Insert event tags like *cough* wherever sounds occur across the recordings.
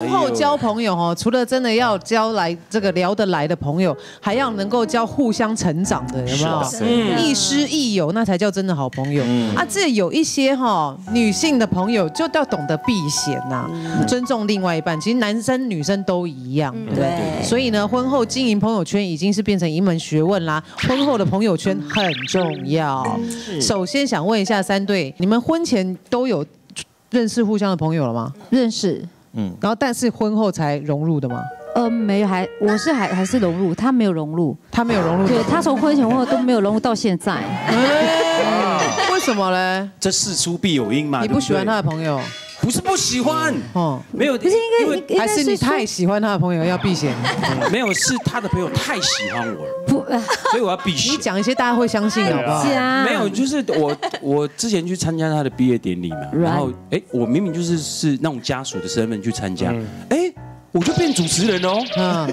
婚后交朋友哦，除了真的要交来这个聊得来的朋友，还要能够交互相成长的，有没有？嗯亦师亦友，那才叫真的好朋友。啊，这有一些哈女性的朋友就要懂得避嫌呐，尊重另外一半。其实男生女生都一样，对不对？对所以呢，婚后经营朋友圈已经是变成一门学问啦。婚后的朋友圈很重要。首先想问一下三队，你们婚前都有认识互相的朋友了吗？认识。然后但是婚后才融入的吗？呃，没有，还我是还还是融入，他没有融入，他没有融入。对他从婚前婚后都没有融入到现在。哎为什么嘞？这事出必有因嘛。你不喜欢他的朋友？不是不喜欢，哦，没有，不是应该因为还是你太喜欢他的朋友要避嫌？*laughs* 没有是他的朋友太喜欢我了，不。呃所以我要避嫌。你。讲一些大家会相信的好不好？讲没有，就是我我之前去参加他的毕业典礼嘛，然后哎，我明明就是是那种家属的身份去参加，哎，我就变主持人哦，嗯，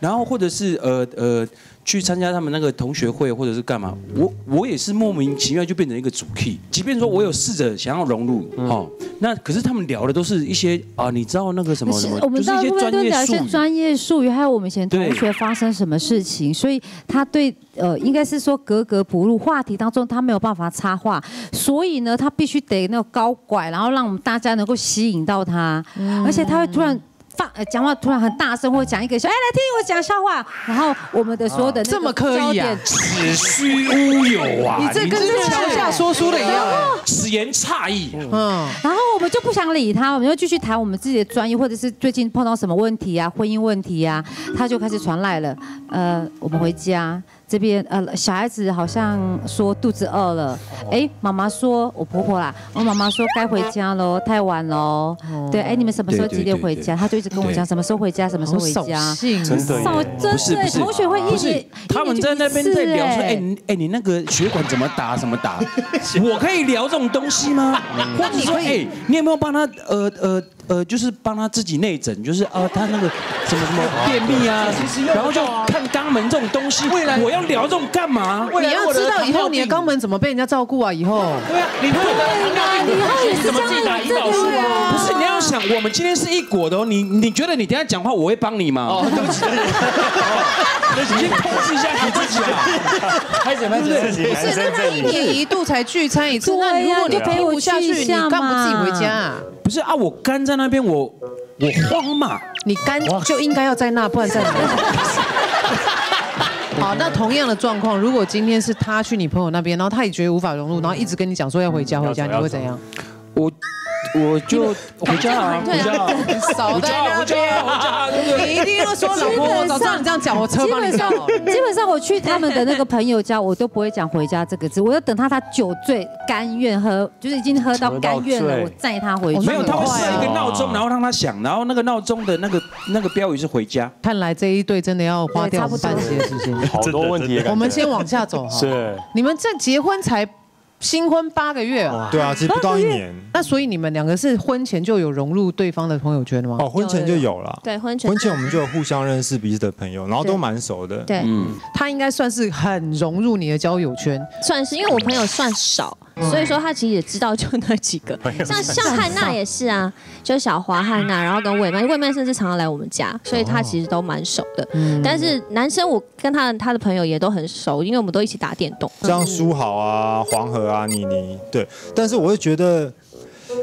然后或者是呃呃去参加他们那个同学会或者是干嘛，我我也是莫名其妙就变成一个主 key，即便说我有试着想要融入哦，那可是他们聊的都是一些啊，你知道那个什么什么，我们就是一些到后面都专业术语。聊一些专业术语，还有我们以前同对学发生什么事情，所以他对呃应该是说格格不入，话题当中他没有办法插话，所以呢他必须得那个高拐，然后让我们大家能够吸引到他，而且他会突然。放呃讲话突然很大声，或讲一个笑，哎，来听我讲笑话，然后我们的所有的这么刻意啊焦点子虚乌有啊！你这跟桥下说书的一样。此言差矣。嗯，然后我们就不想理他，我们就继续谈我们自己的专业，或者是最近碰到什么问题啊，婚姻问题啊，他就开始传来了。呃，我们回家这边，呃，小孩子好像说肚子饿了，哎，妈妈说，我婆婆啦，我妈妈说该回家喽，*laughs* 太晚喽。对，哎，你们什么时候几点回家？他就一直跟我讲什么时候回家，什么时候回家守。信，真的耶少真的同学会一直，他们在那边在聊说，哎哎你那个血管怎么打怎么打？*laughs* 我可以聊这种东西吗？或者说，哎，你有没有帮他呃呃呃，就是帮他自己内诊，就是啊他那个什么什么便秘啊，然后就看肛门这种东西，未来我要聊这种干嘛？你要知道以后你的肛门怎么被人家照顾啊？以后对啊，你会以后也是这样有这个呀。不是你要想，我们今天是一国的哦，你你觉得你等一下讲话我会帮你吗？哦，对不起，你先控制一下你自己啊。拍姐拍姐，不是，那他一年一度才聚餐一次，那如果你就陪不下去，你干嘛嘛自己回家啊？不是啊，我干在那边，我我慌嘛。你干就应该要在那，不然在哪？*laughs* 好，那同样的状况，如果今天是他去你朋友那边，然后他也觉得无法融入，然后一直跟你讲说要回家回家，你会怎样？我我就回家啊，回家啊，*laughs* 少在那边？你一定要说老婆，我早知道你这样讲，我车帮你基本上。，基本上我去他们的那个朋友家，我都不会讲回家这个字，我要等他他酒醉甘愿喝，就是已经喝到甘愿了，*laughs* 我载他回去。没有，他会设一个哦闹钟，然后让他响，然后那个闹钟的那个那个标语是回家。看 *laughs* 来这一对真的要花掉半期的时间。好多问题。我们先往下走哈。是，你们这结婚才新婚八个月啊，对啊，其实不到一年那所以你们两个是婚前就有融入对方的朋友圈了吗？哦，婚前就有了。对婚前婚前我们就有互相认识彼此的朋友，然后都蛮熟的。对，嗯，他应该算是很融入你的交友圈。算是因为我朋友算少，所以说他其实也知道就那几个，*laughs* 像像汉娜也是啊，就小华、汉娜，然后跟魏曼，魏曼甚至常常来我们家，所以他其实都蛮熟的。但是男生我跟他他的朋友也都很熟，因为我们都一起打电动。像书豪啊、黄河啊、妮妮，对。但是我会觉得，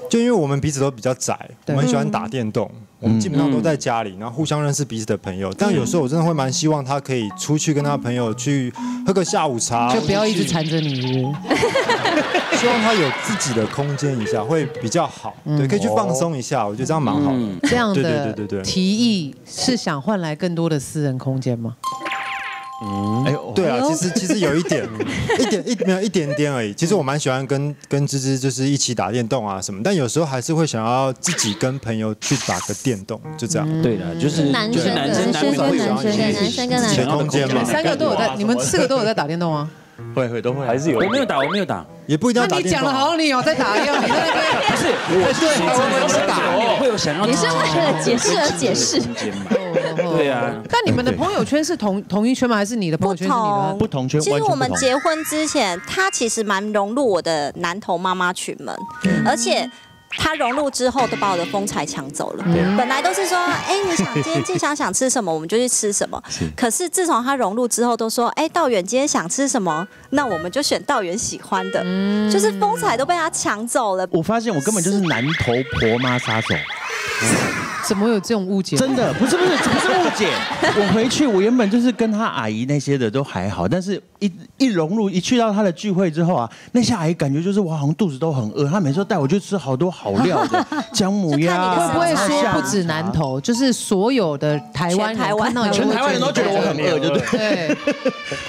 就因为我们彼此都比较窄，我们很喜欢打电动，我们基本上都在家里，然后互相认识彼此的朋友。但有时候我真的会蛮希望他可以出去跟他朋友去喝个下午茶，就不要一直缠着你，*laughs* 希望他有自己的空间一下会比较好，对，可以去放松一下，我觉得这样蛮好这样对对的对对对。提议是想换来更多的私人空间吗？哎呦，对啊，其实其实有一点，*laughs* 一点一没有一点点而已。其实我蛮喜欢跟跟芝芝就是一起打电动啊什么，但有时候还是会想要自己跟朋友去打个电动，就这样。对的，就是男就是生男生难男生免会想要跟男生跟男生的空间嘛，三个都有在，*laughs* 你们四个都有在打电动啊？会会都会，还是有。我没有打，我没有打，也不一定要打你讲了。好像你有在打一样，不是我是对我真的打会有想要你是为了解释而解释？*laughs* 对啊，但你们的朋友圈是同同一圈吗？还是你的朋友圈是你的？不同圈，其实我们结婚之前，他其实蛮融入我的男头妈妈群们，而且他融入之后，都把我的风采抢走了。本来都是说，哎，你想今天静香想吃什么，我们就去吃什么。*laughs* 可是自从他融入之后，都说，哎，道远今天想吃什么，那我们就选道远喜欢的。就是风采都被他抢走了。我发现我根本就是男头婆妈杀手。*laughs* 怎么有这种误解？真的不是不是不是误解。我回去，我原本就是跟他阿姨那些的都还好，但是一一融入，一去到他的聚会之后啊，那些阿姨感觉就是我好像肚子都很饿，他每次带我去吃好多好料的 *laughs* 姜母鸭。会不会说不止南投，就是所有的台湾台湾全台湾人都觉得我很饿，对不对？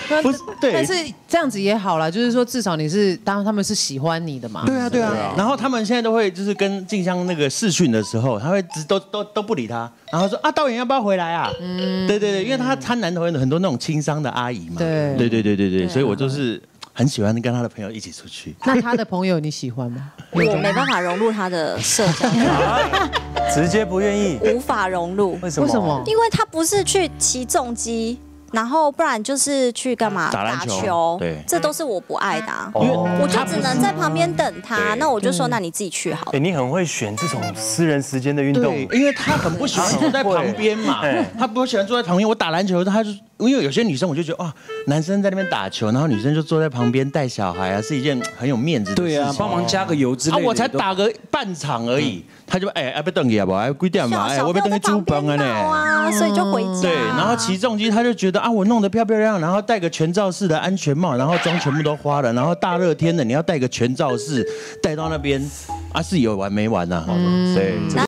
对，不是对。但是这样子也好了，就是说至少你是当他们是喜欢你的嘛。对啊对啊。然后他们现在都会就是跟静香那个试训的时候，他会只都都。都不理他，然后说啊，导演要不要回来啊？嗯，对对对，因为他他南头有很多那种轻商的阿姨嘛，对对对对对对，所以我就是很喜欢跟他的朋友一起出去。那他的朋友你喜欢吗？*laughs* 我没办法融入他的社交，*laughs* 直接不愿意，无法融入。为什么？为什么？因为他不是去骑重机。然后不然就是去干嘛打篮球，对，这都是我不爱的，因为我就只能在旁边等他。那我就说，那你自己去好。哎，你很会选这种私人时间的运动，因为他很不喜欢坐在旁边嘛，*laughs* 他不喜欢坐在旁边。我打篮球，他就因为有些女生，我就觉得哇，男生在那边打球，然后女生就坐在旁边带小孩啊，是一件 *tsk* 很有面子的事情。对啊，帮忙加个油之类的。我才打个半场而已。他就哎，要不等你啊不？哎，几点嘛？哎，我要等你煮饭啊呢。所以就回家。对，然后起重机，他就觉得啊，我弄得漂漂亮，然后戴个全罩式的安全帽，然后妆全部都花了，然后大热天的，你要戴个全罩式戴到那边，啊，是有完没完呐？对。